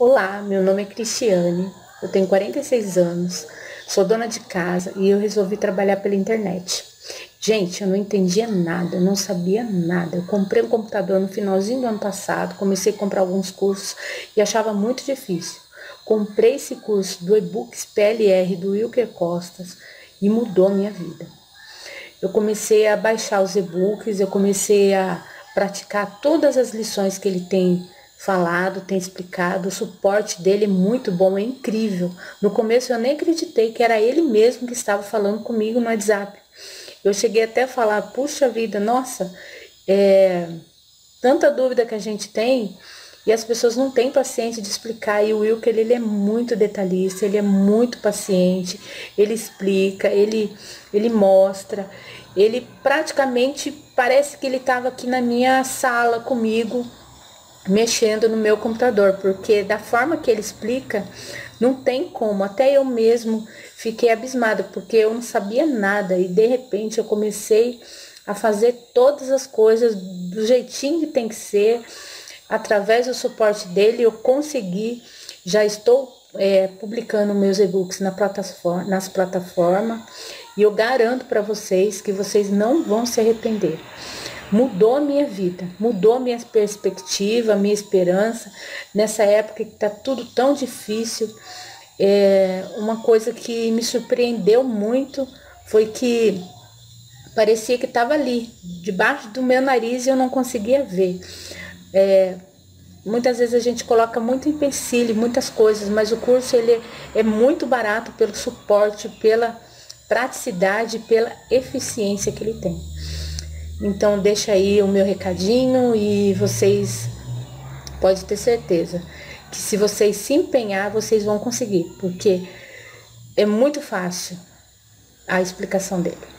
Olá, meu nome é Cristiane, eu tenho 46 anos, sou dona de casa e eu resolvi trabalhar pela internet. Gente, eu não entendia nada, eu não sabia nada. Eu comprei um computador no finalzinho do ano passado, comecei a comprar alguns cursos e achava muito difícil. Comprei esse curso do e-books PLR do Wilker Costas e mudou minha vida. Eu comecei a baixar os e-books, eu comecei a praticar todas as lições que ele tem falado, tem explicado, o suporte dele é muito bom, é incrível. No começo eu nem acreditei que era ele mesmo que estava falando comigo no WhatsApp. Eu cheguei até a falar, puxa vida, nossa, é, tanta dúvida que a gente tem e as pessoas não têm paciência de explicar. E o Wilker, ele é muito detalhista, ele é muito paciente, ele explica, ele, ele mostra, ele praticamente parece que ele estava aqui na minha sala comigo, mexendo no meu computador, porque da forma que ele explica, não tem como. Até eu mesmo fiquei abismada, porque eu não sabia nada e de repente eu comecei a fazer todas as coisas do jeitinho que tem que ser. Através do suporte dele, eu consegui, já estou é, publicando meus e-books na plataforma, nas plataformas e eu garanto para vocês que vocês não vão se arrepender mudou a minha vida, mudou a minha perspectiva, minha esperança. Nessa época que está tudo tão difícil, é, uma coisa que me surpreendeu muito foi que parecia que estava ali, debaixo do meu nariz e eu não conseguia ver. É, muitas vezes a gente coloca muito empecilho, muitas coisas, mas o curso ele é muito barato pelo suporte, pela praticidade, pela eficiência que ele tem. Então deixa aí o meu recadinho e vocês pode ter certeza que se vocês se empenhar, vocês vão conseguir, porque é muito fácil a explicação dele.